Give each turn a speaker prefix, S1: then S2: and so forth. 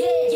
S1: Yeah.